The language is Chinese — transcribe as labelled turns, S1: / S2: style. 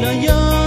S1: 那样。